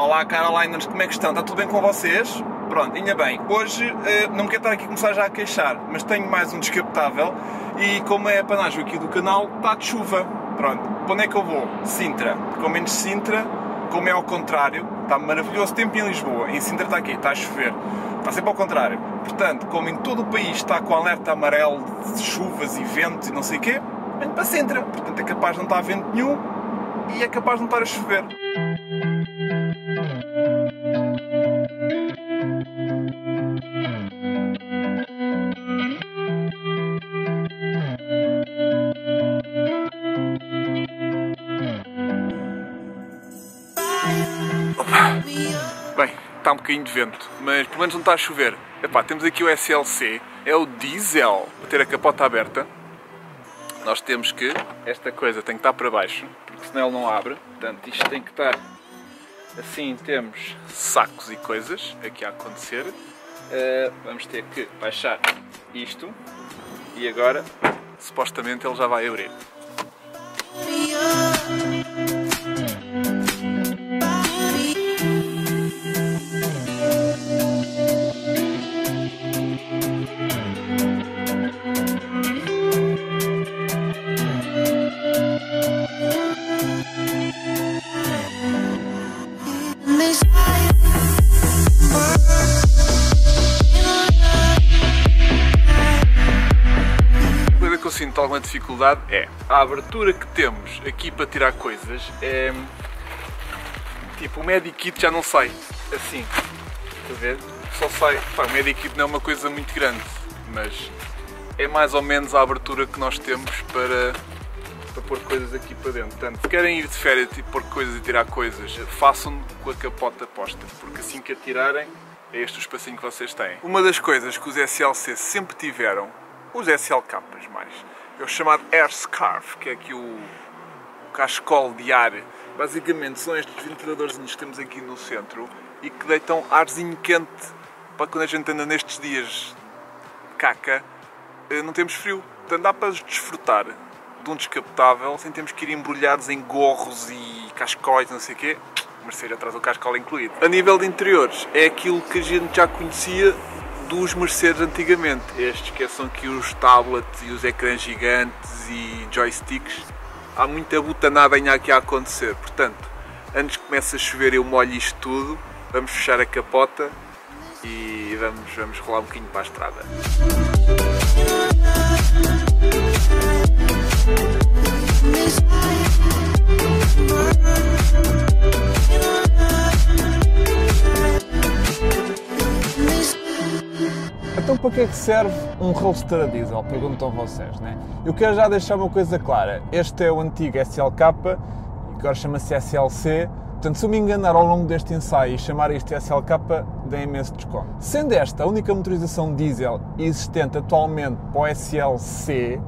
Olá Caroliners, como é que estão? Está tudo bem com vocês? Pronto, ainda bem. Hoje eh, não me quero estar aqui a começar já a queixar, mas tenho mais um descapotável e como é a panagem aqui do canal, está de chuva. Pronto, para onde é que eu vou? Sintra. Com menos Sintra, como é ao contrário, está maravilhoso tempo em Lisboa. Em Sintra está aqui, está a chover. Está sempre ao contrário. Portanto, como em todo o país está com alerta amarelo de chuvas e ventos e não sei o quê, venho para Sintra. Portanto, é capaz de não estar vento nenhum e é capaz de não estar a chover. Bem, está um bocadinho de vento, mas pelo menos não está a chover. Epá, temos aqui o SLC, é o diesel, para ter a capota aberta. Nós temos que, esta coisa tem que estar para baixo, porque senão ele não abre. Portanto, isto tem que estar assim, temos sacos e coisas aqui a acontecer. Uh, vamos ter que baixar isto e agora, supostamente, ele já vai abrir. Alguma dificuldade é a abertura que temos aqui para tirar coisas é tipo o Medikit já não sai assim a ver? Só sai. Pá, o Medikit não é uma coisa muito grande, mas é mais ou menos a abertura que nós temos para, para pôr coisas aqui para dentro. Portanto, se querem ir de férias e pôr coisas e tirar coisas, façam com a capota posta, porque assim que a tirarem é este o espacinho que vocês têm. Uma das coisas que os SLC sempre tiveram, os SLKs mais, é o chamado Air Scarf, que é aqui o cascol de ar. Basicamente são estes ventiladores que temos aqui no centro e que deitam arzinho quente para quando a gente anda nestes dias de caca, eh, não temos frio. Portanto, dá para desfrutar de um descapotável sem termos que ir embrulhados em gorros e cascóis, não sei o quê. Mercedes atrás do cascol incluído. A nível de interiores, é aquilo que a gente já conhecia dos Mercedes antigamente. Estes que são aqui os tablets e os ecrãs gigantes e joysticks. Há muita butanada ainda aqui a acontecer. Portanto, antes que comece a chover eu molho isto tudo, vamos fechar a capota e vamos, vamos rolar um bocadinho para a estrada. Então para que é que serve um roadster a diesel? Perguntam vocês, né? Eu quero já deixar uma coisa clara. Este é o antigo SLK, que agora chama-se SLC. Portanto, se eu me enganar ao longo deste ensaio e chamar isto SLK, dê imenso desconto. Sendo esta a única motorização diesel existente atualmente para o SLC,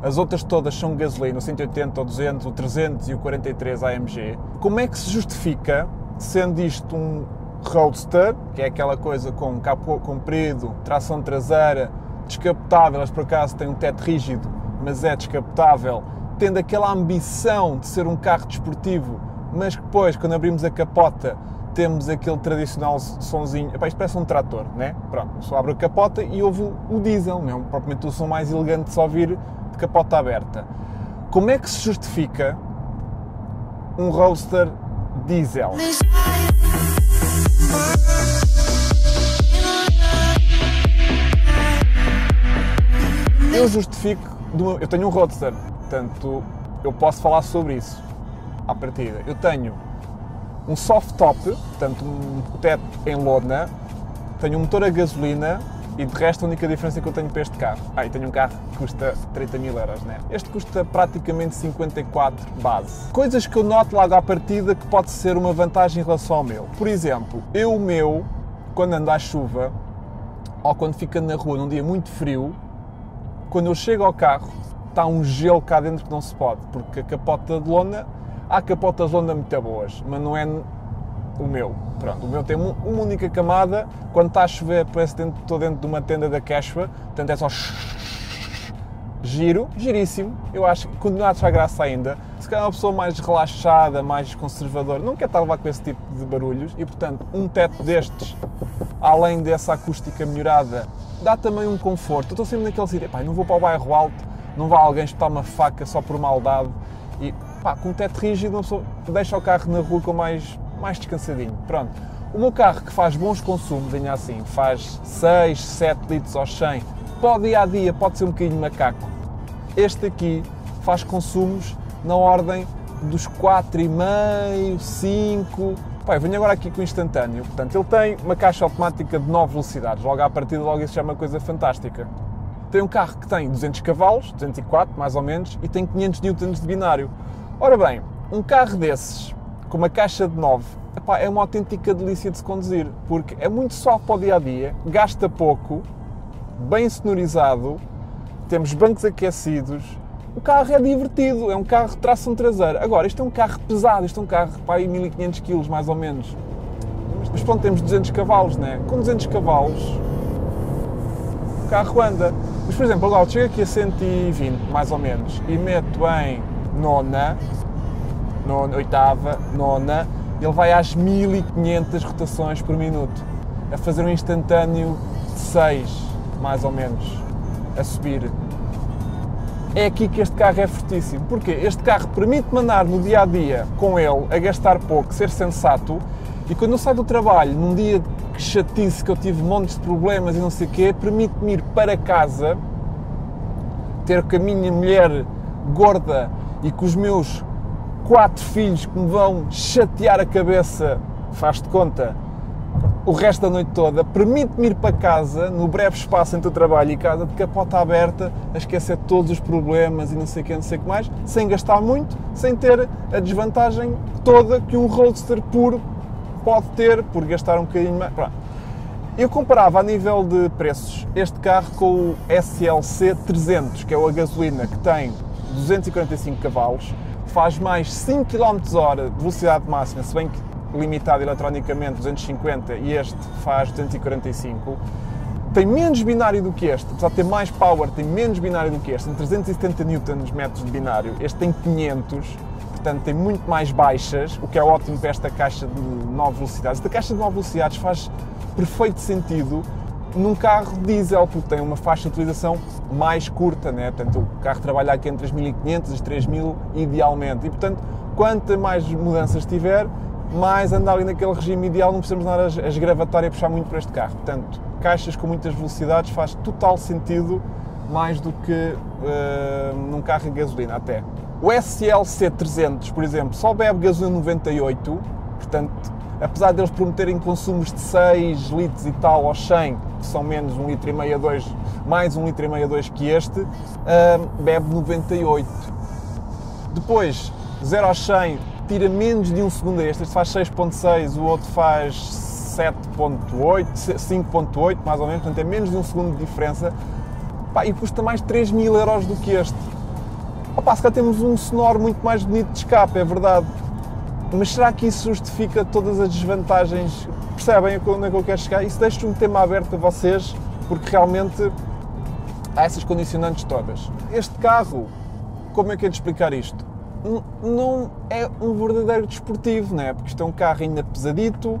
as outras todas são gasolina, o 180, o 200, o 300 e o 43 AMG, como é que se justifica, sendo isto um Roadster, que é aquela coisa com capô comprido, tração traseira, descapotável, mas por acaso tem um teto rígido, mas é descapotável, tendo aquela ambição de ser um carro desportivo, mas que depois, quando abrimos a capota, temos aquele tradicional sonzinho, Epá, isto parece um trator, né? Pronto, só abre a capota e ouve o diesel, não é propriamente o som mais elegante de se ouvir de capota aberta. Como é que se justifica um Roadster diesel? Eu justifico, eu tenho um Roadster, portanto eu posso falar sobre isso à partida. Eu tenho um soft top, portanto um teto em lona, tenho um motor a gasolina e de resto a única diferença que eu tenho para este carro. Ah, e tenho um carro que custa 30 mil euros, né? Este custa praticamente 54 base. Coisas que eu noto logo à partida que pode ser uma vantagem em relação ao meu. Por exemplo, eu o meu, quando ando à chuva, ou quando fica na rua num dia muito frio, quando eu chego ao carro, está um gelo cá dentro que não se pode, porque a capota de lona, há capotas de lona muito boas, mas não é o meu. Pronto, o meu tem uma única camada, quando está a chover parece que estou dentro de uma tenda da Cashwa, portanto é só giro, giríssimo, eu acho que continua a graça ainda. Se calhar uma pessoa mais relaxada, mais conservadora, não quer estar a levar com esse tipo de barulhos e, portanto, um teto destes, além dessa acústica melhorada, dá também um conforto. Eu estou sempre naquele sítio, pá, não vou para o bairro alto, não vai alguém espetar uma faca só por maldade e, pá, com um teto rígido, uma pessoa deixa o carro na rua com mais, mais descansadinho. Pronto. O meu carro que faz bons consumos, ainda assim, faz 6, 7 litros ao 100, pode dia a dia, pode ser um bocadinho macaco. Este aqui faz consumos na ordem dos 4,5, 5. Pai, venho agora aqui com o instantâneo. Portanto, ele tem uma caixa automática de 9 velocidades. Logo à partida, logo isso já é uma coisa fantástica. Tem um carro que tem 200 cavalos, 204 mais ou menos, e tem 500 Nm de binário. Ora bem, um carro desses, com uma caixa de 9, epá, é uma autêntica delícia de se conduzir, porque é muito suave para o dia a dia, gasta pouco, bem sonorizado, temos bancos aquecidos, o carro é divertido, é um carro de tração traseira. Agora, isto é um carro pesado, isto é um carro para 1500 kg mais ou menos. Mas pronto, temos 200 cavalos, né? Com 200 cavalos, o carro anda. Mas, por exemplo, agora chego aqui a 120, mais ou menos, e meto em nona, nona oitava, nona, ele vai às 1500 rotações por minuto, a fazer um instantâneo de 6, mais ou menos, a subir. É aqui que este carro é fortíssimo. Porque este carro permite-me andar no dia a dia com ele, a gastar pouco, ser sensato, e quando eu saio do trabalho, num dia que chatice, que eu tive montes de problemas e não sei o quê, permite-me ir para casa, ter com a minha mulher gorda e com os meus quatro filhos que me vão chatear a cabeça, faz de conta, o resto da noite toda, permite-me ir para casa, no breve espaço entre o trabalho e casa, de capota aberta, a esquecer todos os problemas e não sei o que, não sei o que mais, sem gastar muito, sem ter a desvantagem toda que um Roadster puro pode ter por gastar um bocadinho mais. Eu comparava a nível de preços este carro com o SLC 300, que é o a gasolina que tem 245 cavalos, faz mais 5 km hora de velocidade máxima, se bem que limitado eletronicamente 250 e este faz 245, tem menos binário do que este, apesar de ter mais power, tem menos binário do que este, tem 370 Nm de binário, este tem 500, portanto tem muito mais baixas, o que é ótimo para esta caixa de 9 velocidades. Esta caixa de 9 velocidades faz perfeito sentido num carro diesel, porque tem uma faixa de utilização mais curta, né? portanto o carro trabalha aqui entre 3.500 e 3.000 idealmente, e portanto quanto mais mudanças tiver, mais andar ali naquele regime ideal, não precisamos andar a esgravatar e a puxar muito para este carro. Portanto, caixas com muitas velocidades faz total sentido, mais do que uh, num carro em gasolina até. O SLC 300, por exemplo, só bebe gasolina 98, portanto, apesar deles prometerem consumos de 6 litros e tal aos 100, que são menos 1 litro e meio a 2, mais 1 litro e meio a 2 que este, bebe 98. Depois, 0 aos 100 tira menos de um segundo a este. Este faz 6.6, o outro faz 7.8, 5.8 mais ou menos, portanto é menos de um segundo de diferença. Pá, e custa mais 3 mil euros do que este. Opa, se cá temos um sonoro muito mais bonito de escape, é verdade. Mas será que isso justifica todas as desvantagens? Percebem onde é que eu quero chegar? Isso deixa um tema aberto a vocês, porque realmente há essas condicionantes todas. Este carro, como é que é de explicar isto? não é um verdadeiro desportivo, não é? Porque isto é um carro ainda pesadito,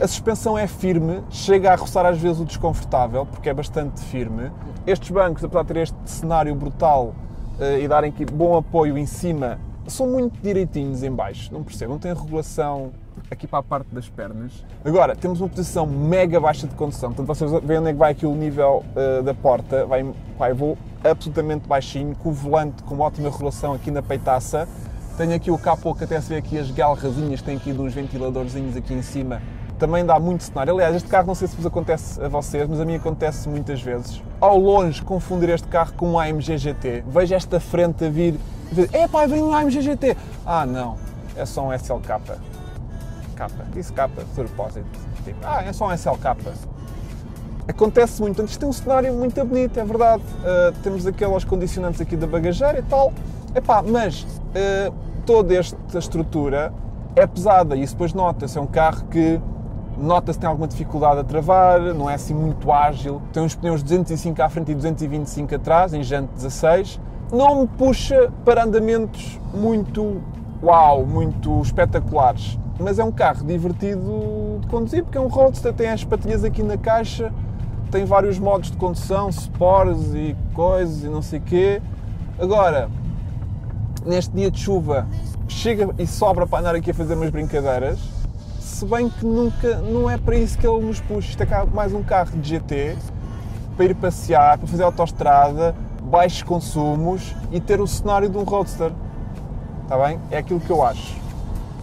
a suspensão é firme, chega a roçar às vezes o desconfortável, porque é bastante firme. Estes bancos, apesar de ter este cenário brutal uh, e darem aqui bom apoio em cima, são muito direitinhos em baixo, não percebo, não tem regulação aqui para a parte das pernas. Agora, temos uma posição mega baixa de condução, portanto vocês veem onde é que vai aqui o nível uh, da porta, vai, vai vou absolutamente baixinho, com o volante com ótima regulação aqui na peitaça. Tenho aqui o capô que até se vê aqui as galrazinhas, tem aqui uns ventiladorzinhos aqui em cima. Também dá muito cenário. Aliás, este carro não sei se vos acontece a vocês, mas a mim acontece muitas vezes. Ao longe, confundir este carro com um AMG GT. Vejo esta frente a vir é pá, vem um AMG GT. Ah, não, é só um SLK. Capa, disse capa, propósito. Tipo, ah, é só um SLK. Acontece muito, isto tem um cenário muito bonito, é verdade. Uh, temos aqueles condicionantes aqui da bagageira e tal. Epá, mas uh, toda esta estrutura é pesada e isso depois nota-se. É um carro que nota-se tem alguma dificuldade a travar, não é assim muito ágil. Tem uns pneus 205 à frente e 225 atrás, em jante 16 não me puxa para andamentos muito uau, muito espetaculares. Mas é um carro divertido de conduzir, porque é um Roadster, tem as patilhas aqui na caixa, tem vários modos de condução, sports e coisas e não sei quê. Agora, neste dia de chuva, chega e sobra para andar aqui a fazer umas brincadeiras, se bem que nunca, não é para isso que ele nos puxa. Isto é mais um carro de GT, para ir passear, para fazer autoestrada, baixos consumos e ter o cenário de um Roadster. Está bem? É aquilo que eu acho.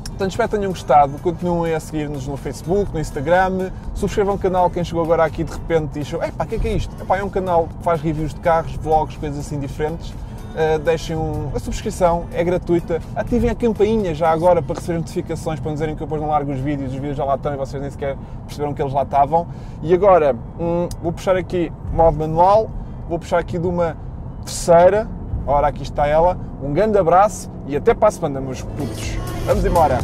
Portanto, espero que tenham gostado. Continuem a seguir-nos no Facebook, no Instagram. Subscrevam o canal. Quem chegou agora aqui de repente diz: Epá, o que é que é isto? Epá, é um canal que faz reviews de carros, vlogs, coisas assim diferentes. Uh, deixem um, a subscrição, é gratuita. Ativem a campainha já agora para receber notificações, para dizerem que eu depois não largo os vídeos. Os vídeos já lá estão e vocês nem sequer perceberam que eles lá estavam. E agora, hum, vou puxar aqui modo manual, vou puxar aqui de uma terceira. Ora, aqui está ela. Um grande abraço e até para a semana, meus putos. Vamos embora!